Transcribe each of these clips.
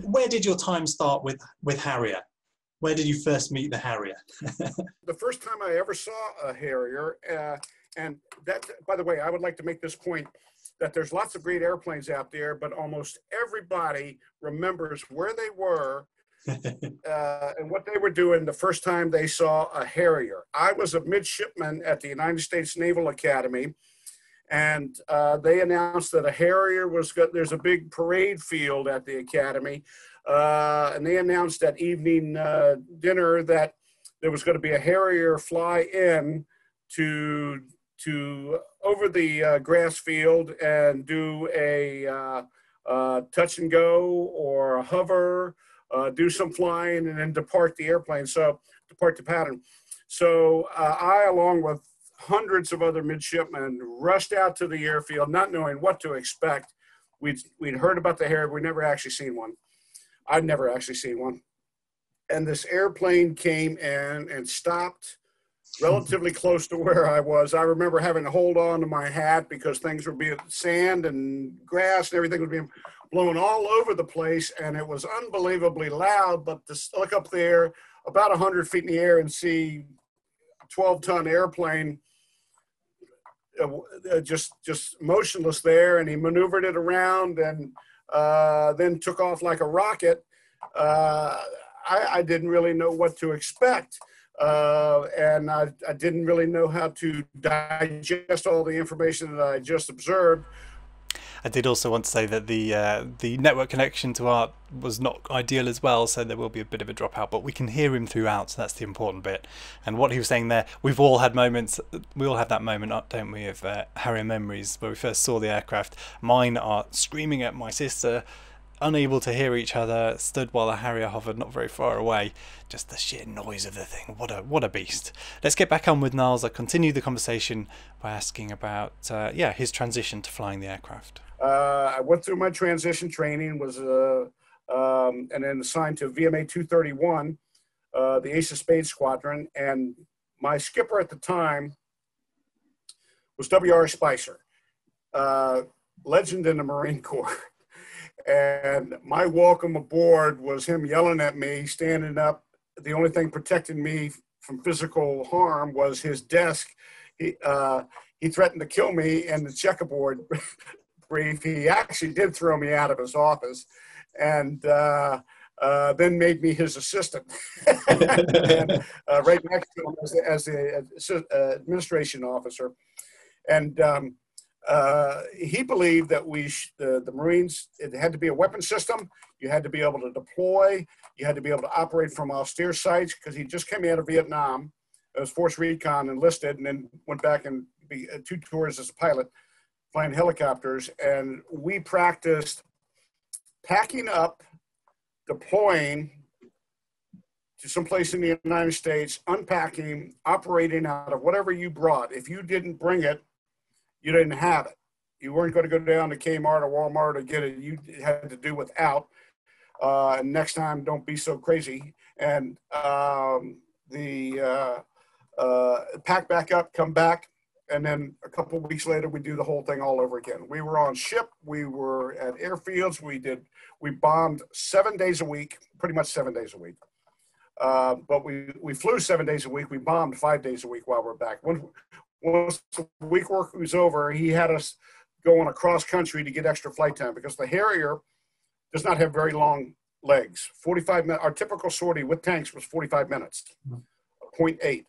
Where did your time start with, with Harrier? Where did you first meet the Harrier? the first time I ever saw a Harrier, uh, and that, by the way, I would like to make this point that there's lots of great airplanes out there, but almost everybody remembers where they were uh, and what they were doing the first time they saw a Harrier. I was a midshipman at the United States Naval Academy, and uh, they announced that a Harrier was good. There's a big parade field at the Academy, uh, and they announced at evening uh, dinner that there was going to be a Harrier fly in to to over the uh, grass field and do a uh, touch and go or hover uh, do some flying, and then depart the airplane. So depart the pattern. So uh, I, along with hundreds of other midshipmen, rushed out to the airfield, not knowing what to expect. We'd we'd heard about the Harrier, we'd never actually seen one. I'd never actually seen one. And this airplane came in and stopped relatively close to where I was. I remember having to hold on to my hat because things were being sand and grass and everything was being blown all over the place, and it was unbelievably loud. But to look up there, about 100 feet in the air, and see a 12 ton airplane uh, uh, just just motionless there, and he maneuvered it around and uh, then took off like a rocket. Uh, I, I, didn't really know what to expect. Uh, and I, I, didn't really know how to digest all the information that I just observed. I did also want to say that the uh, the network connection to Art was not ideal as well, so there will be a bit of a dropout, but we can hear him throughout, so that's the important bit. And what he was saying there, we've all had moments, we all have that moment, don't we, of uh, Harrier memories where we first saw the aircraft. Mine are screaming at my sister unable to hear each other, stood while the Harrier hovered not very far away. Just the sheer noise of the thing. What a what a beast. Let's get back on with Nalls. I continue the conversation by asking about uh, yeah his transition to flying the aircraft. Uh, I went through my transition training, was uh, um, and then assigned to VMA 231, uh, the Ace of Spades Squadron, and my skipper at the time was W.R. Spicer, uh, legend in the Marine Corps. And my welcome aboard was him yelling at me, standing up. The only thing protecting me from physical harm was his desk. He, uh, he threatened to kill me in the checkerboard brief. He actually did throw me out of his office and uh, uh, then made me his assistant. and, uh, right next to him as, as the uh, administration officer. And um, uh, he believed that we sh- the, the Marines it had to be a weapon system. You had to be able to deploy. You had to be able to operate from austere sites because he just came out of Vietnam. as Force Recon enlisted and then went back and be uh, two tours as a pilot, flying helicopters. And we practiced packing up, deploying to someplace in the United States, unpacking, operating out of whatever you brought. If you didn't bring it, you didn't have it. You weren't going to go down to Kmart or Walmart to get it. You had to do without. Uh, next time, don't be so crazy. And um, the uh, uh, pack back up, come back, and then a couple weeks later, we do the whole thing all over again. We were on ship. We were at airfields. We did. We bombed seven days a week, pretty much seven days a week. Uh, but we, we flew seven days a week. We bombed five days a week while we're back. Once the week work was over, he had us go on a cross country to get extra flight time because the Harrier does not have very long legs. 45 minutes, our typical sortie with tanks was 45 minutes, mm-hmm. 0.8.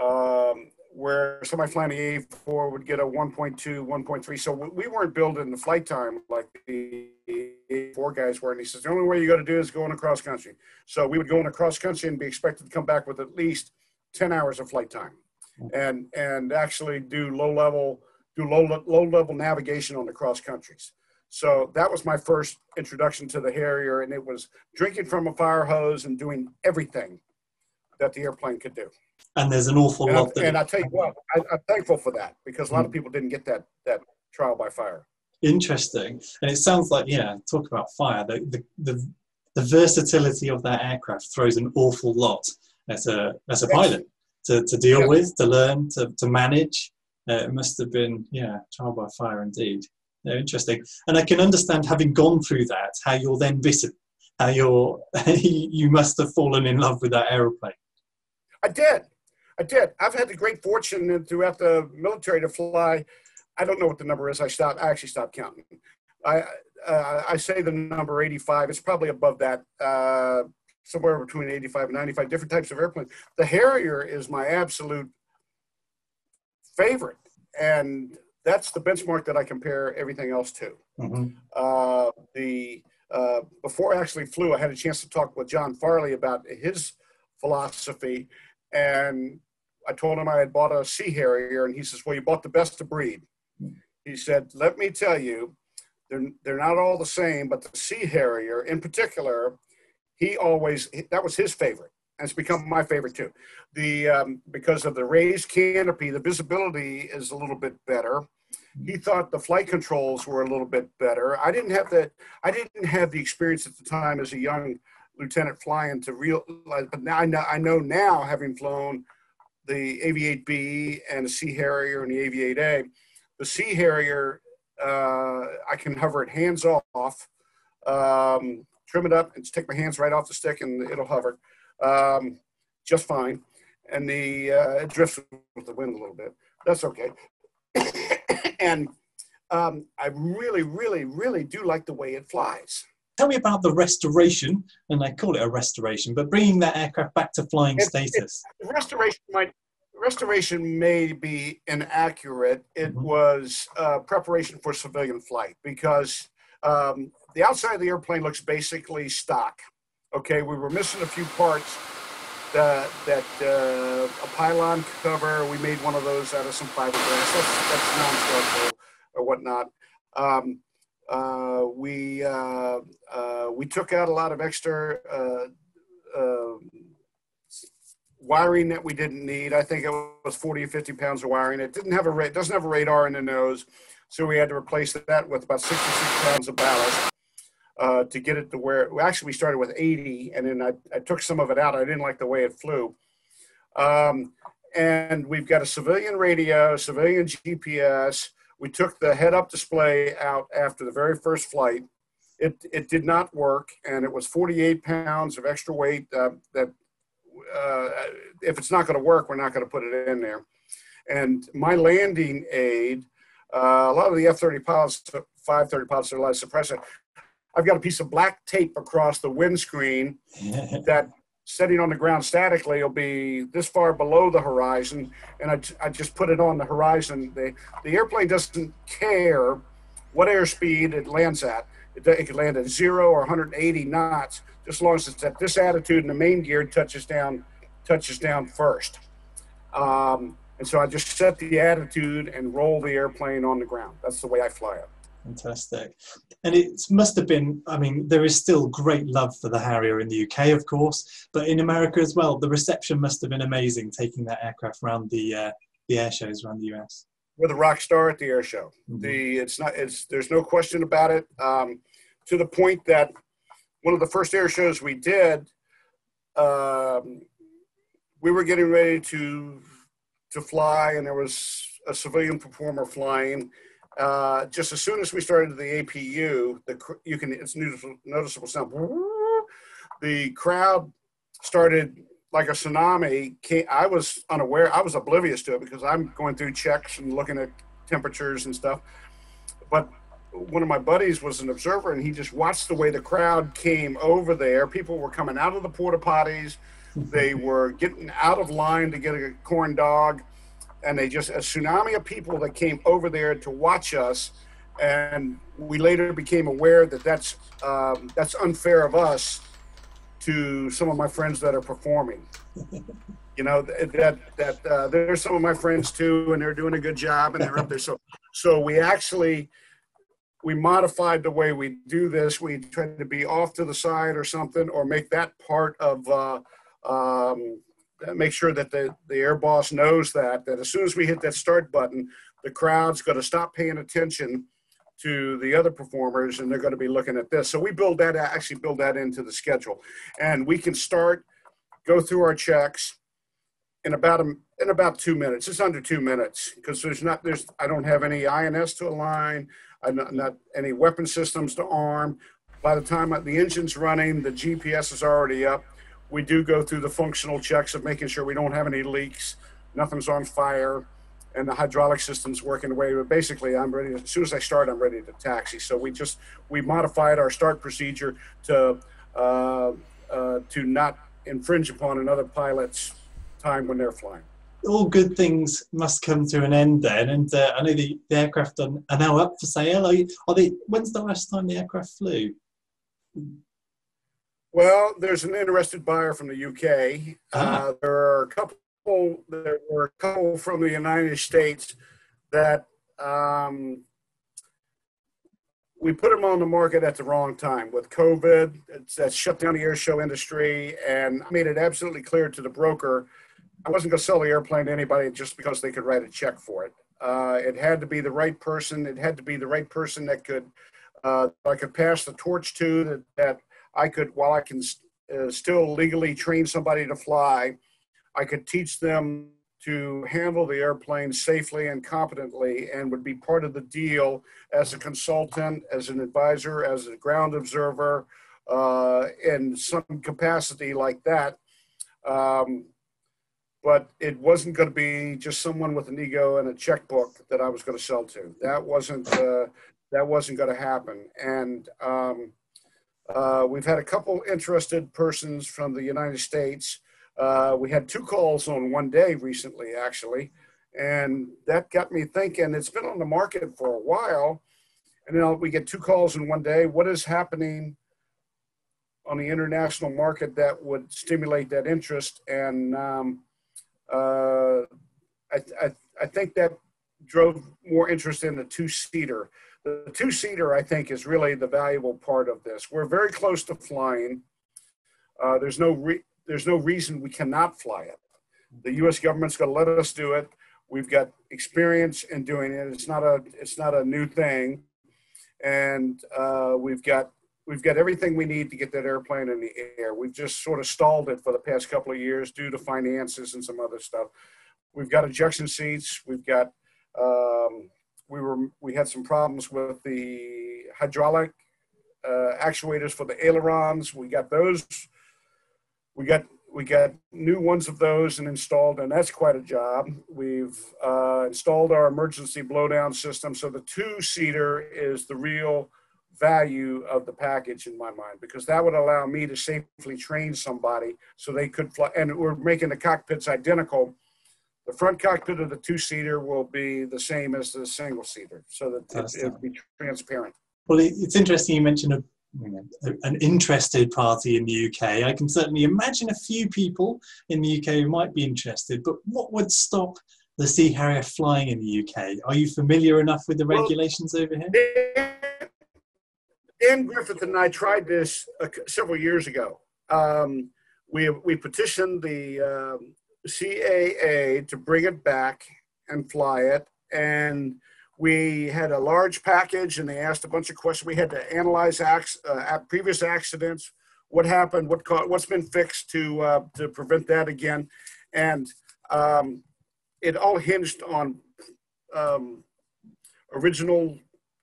Um, where somebody flying the A4 would get a 1.2, 1.3. So we weren't building the flight time like the A4 guys were. And he says, the only way you got to do is go on a cross country. So we would go on a cross country and be expected to come back with at least 10 hours of flight time and and actually do low level do low low level navigation on the cross countries. So that was my first introduction to the Harrier, and it was drinking from a fire hose and doing everything that the airplane could do. And there's an awful and lot. I, and I tell you what, I, am thankful for that because a lot of mm. people didn't get that that trial by fire. Interesting, and it sounds like yeah. Talk about fire. The the the, the versatility of that aircraft throws an awful lot as a as a yes. pilot to, to deal with, to learn, to, to manage. Uh, it must have been, yeah, trial by fire indeed. Yeah, interesting. And I can understand having gone through that, how you're then vis- how you're you must have fallen in love with that aeroplane. I did. I did. I've had the great fortune throughout the military to fly. I don't know what the number is. I stopped. I actually stopped counting. I uh, I say the number 85. It's probably above that. Uh, somewhere between 85 and 95 different types of airplanes. The Harrier is my absolute favorite, and that's the benchmark that I compare everything else to. Mm-hmm. Uh, the uh, before I actually flew, I had a chance to talk with John Farley about his philosophy, and I told him I had bought a Sea Harrier, and he says, "Well, you bought the best of breed." He said, "Let me tell you, they're they're not all the same, but the Sea Harrier, in particular, he always that was his favorite, and it's become my favorite too. The um, because of the raised canopy, the visibility is a little bit better." he thought the flight controls were a little bit better. I didn't have the I didn't have the experience at the time as a young lieutenant flying to realize, but now I know I know now having flown the AV-8B and the Sea Harrier and the AV-8A, the Sea Harrier uh, I can hover it hands off, um, trim it up, and take my hands right off the stick, and it'll hover um, just fine. And the uh, it drifts with the wind a little bit. That's okay. and um, I really, really, really do like the way it flies. Tell me about the restoration, and I call it a restoration, but bringing that aircraft back to flying it, status. It, restoration might restoration may be inaccurate. It mm-hmm. was uh, preparation for civilian flight because um, the outside of the airplane looks basically stock. Okay, we were missing a few parts. that uh, a pylon cover, we made one of those out of some fiberglass. That's, that's non-structural or whatnot. Um, uh, we uh, uh, we took out a lot of extra uh, um, wiring that we didn't need. I think it was 40 or 50 pounds of wiring. It didn't have a ra- doesn't have a radar in the nose, so we had to replace that with about 66 pounds of ballast. Uh, to get it to where actually we started with 80 and then I, I took some of it out i didn't like the way it flew um, and we've got a civilian radio civilian gps we took the head-up display out after the very first flight. It, it did not work, and it was 48 pounds of extra weight uh, that uh, if it's not going to work, we're not going to put it in there. And my landing aid, uh, a lot of the F-30 pilots, 530 pilots are a lot of suppressor. I've got a piece of black tape across the windscreen that sitting on the ground statically will be this far below the horizon and I, I just put it on the horizon. The, the airplane doesn't care what airspeed it lands at. It, it could land at zero or 180 knots just as long as it's at this attitude and the main gear touches down touches down first. Um, and so i just set the attitude and roll the airplane on the ground. That's the way i fly it Fantastic. And it must have been, I mean, there is still great love for the Harrier in the UK, of course, but in America as well. The reception must have been amazing taking that aircraft around the, uh, the air shows around the US. We're the rock star at the air show. Mm-hmm. The, it's not, it's, there's no question about it. Um, to the point that one of the first air shows we did, um, we were getting ready to, to fly and there was a civilian performer flying uh, just as soon as we started the APU, the you can it's noticeable, noticeable sound. The crowd started like a tsunami. I was unaware. I was oblivious to it because I'm going through checks and looking at temperatures and stuff. But one of my buddies was an observer, and he just watched the way the crowd came over there. People were coming out of the porta potties. They were getting out of line to get a corn dog and they just a tsunami of people that came over there to watch us and we later became aware that that's um, that's unfair of us to some of my friends that are performing. You know that that uh, there's some of my friends too and they're doing a good job and they're up there. So so we actually we modified the way we do this. We tried to be off to the side or something or make that part of uh, um, Uh, make sure that the, the air boss knows that that as soon as we hit that start button the crowd's going to stop paying attention to the other performers and they're going to be looking at this. So we build that actually build that into the schedule. And we can start go through our checks in about a, in about two minutes. It's under two minutes because there's not there's i don't have any INS to align I'm not, not any weapon systems to arm. By the time the engine's running, the GPS is already up. We do go through the functional checks of making sure we don't have any leaks, nothing's on fire, and the hydraulic system's working away. But basically, I'm ready. As soon as I start, I'm ready to taxi. So we just we modified our start procedure to uh, uh, to not infringe upon another pilot's time when they're flying. All good things must come to an end then, and uh, I know the, the aircraft are, are now up for sale. Are, you, are they? When's the last time the aircraft flew? Well, there's an interested buyer from the UK. Ah. Uh, there are a couple. There were a couple from the United States that um, we put them on the market at the wrong time with COVID. It's, that shut down the air show industry, and I made it absolutely clear to the broker I wasn't going to sell the airplane to anybody just because they could write a check for it. Uh, it had to be the right person. It had to be the right person that could uh, I could pass the torch to that, that I could while I can uh, still legally train somebody to fly. I could teach them to handle the airplane safely and competently and would be part of the deal as a consultant, as an advisor, as a ground observer, uh, in some capacity like that. Um, but it wasn't going to be just someone with an ego and a checkbook that I was going to sell to. That wasn't uh, that wasn't going to happen. And um, uh, we've had a couple interested persons from the United States. Uh, we had two calls on one day recently, actually, and that got me thinking. It's been on the market for a while, and then we get two calls in one day. What is happening on the international market that would stimulate that interest? And um, uh, I, I, I think that drove more interest in the two seater. The two seater, I think, is really the valuable part of this. We're very close to flying. Uh, there's no re- there's no reason we cannot fly it. The U.S. government's going to let us do it. We've got experience in doing it. It's not a it's not a new thing, and uh, we've got we've got everything we need to get that airplane in the air. We've just sort of stalled it for the past couple of years due to finances and some other stuff. We've got ejection seats. We've got um, we were we had some problems with the hydraulic uh, actuators for the ailerons. We got those. We got we got new ones of those and installed, and that's quite a job. We've uh, installed our emergency blowdown system, so the two seater is the real value of the package in my mind because that would allow me to safely train somebody so they could fly. And we're making the cockpits identical the front cockpit of the two seater will be the same as the single seater, so that it, it will be transparent. Well, it's interesting you mentioned a, an interested party in the UK. I can certainly imagine a few people in the UK who might be interested, but what would stop the Sea Harrier flying in the UK? Are you familiar enough with the regulations well, over here? Dan Griffith and I tried this uh, several years ago. Um, we, we petitioned the um, CAA to bring it back and fly it. And we had a large package and they asked a bunch of questions. We had to analyze acts, uh, previous accidents, what happened, what what's been fixed to, uh, to prevent that again. And um, it all hinged on um, original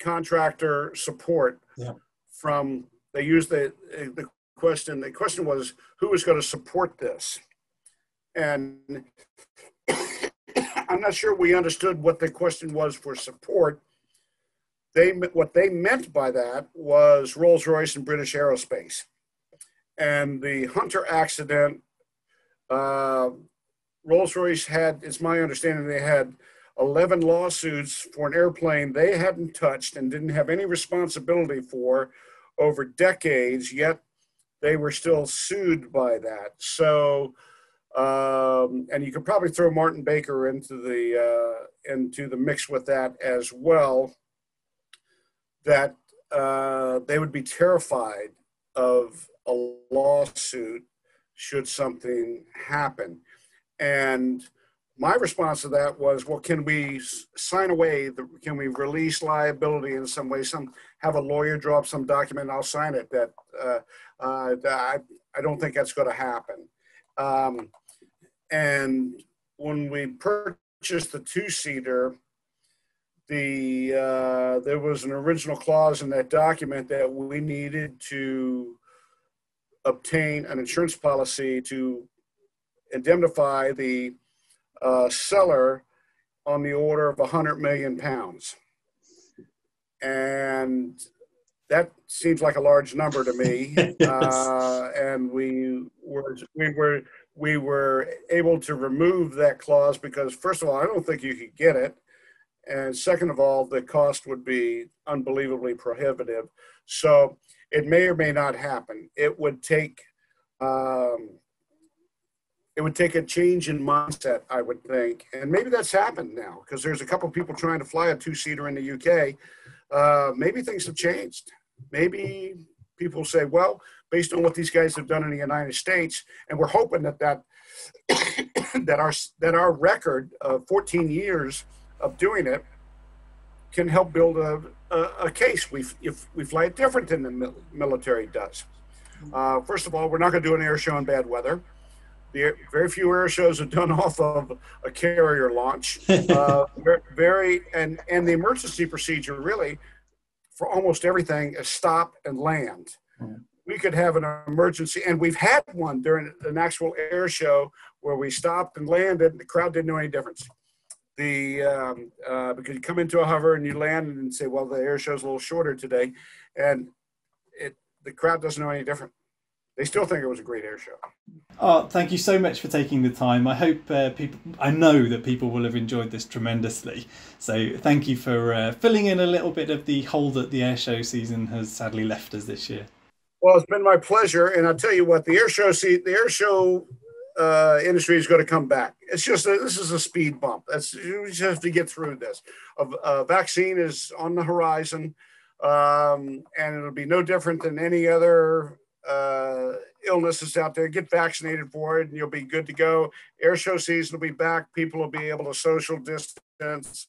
contractor support yeah. from, they used the, the question, the question was, who was going to support this? And I'm not sure we understood what the question was for support. They what they meant by that was Rolls Royce and British Aerospace, and the Hunter accident. Uh, Rolls Royce had, it's my understanding, they had 11 lawsuits for an airplane they hadn't touched and didn't have any responsibility for over decades, yet they were still sued by that. So um, and you could probably throw Martin Baker into the uh, into the mix with that as well. That uh, they would be terrified of a lawsuit should something happen, and my response to that was, well, can we sign away? The, can we release liability in some way? Some have a lawyer draw up some document, I'll sign it. That uh, uh, I I don't think that's going to happen. Um, and when we purchased the two seater, the uh, there was an original clause in that document that we needed to obtain an insurance policy to indemnify the uh, seller on the order of 100 million pounds. And that seems like a large number to me. uh, and we were, we were, we were able to remove that clause because, first of all, I don't think you could get it. And second of all, the cost would be unbelievably prohibitive. So it may or may not happen. It would take um, it would take a change in mindset, I would think, and maybe that's happened now because there's a couple people trying to fly a two-seater in the UK. Uh, maybe things have changed. Maybe people say, well, based on what these guys have done in the United States, and we're hoping that that that our that our record of 14 years of doing it can help build a, a, a case. We if we fly it different than the military does. Uh, first of all, we're not going to do an air show in bad weather. The, very few air shows are done off of a carrier launch. Uh, very and and the emergency procedure really for almost everything is stop and land. Mm. We could have an emergency, and we've had one during an actual air show where we stopped and landed, and the crowd didn't know any difference. The um, uh, because you come into a hover and you land and say, "Well, the air show's a little shorter today," and it the crowd doesn't know any different. They still think it was a great air show. Oh, thank you so much for taking the time. I hope uh, people, I know that people will have enjoyed this tremendously. So thank you for uh, filling in a little bit of the hole that the air show season has sadly left us this year. Well, it's been my pleasure, and I'll tell you what, the air show see the air show uh, industry is going to come back. It's just a, this is a speed bump. That's you just have to get through this. A, a vaccine is on the horizon, um, and it'll be no different than any other uh, illnesses out there. Get vaccinated for it, and you'll be good to go. Air show season will be back. People will be able to social distance.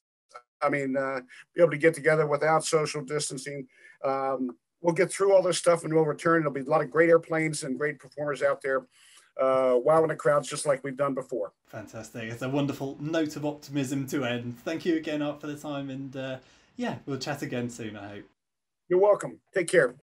I mean, uh, be able to get together without social distancing. Um, we'll get through all this stuff and we'll return. There'll be a lot of great airplanes and great performers out there. Uh, wowing the crowds just like we've done before. Fantastic. It's a wonderful note of optimism to end. Thank you again, Art, for the time. And uh, yeah, we'll chat again soon, I hope. You're welcome. Take care.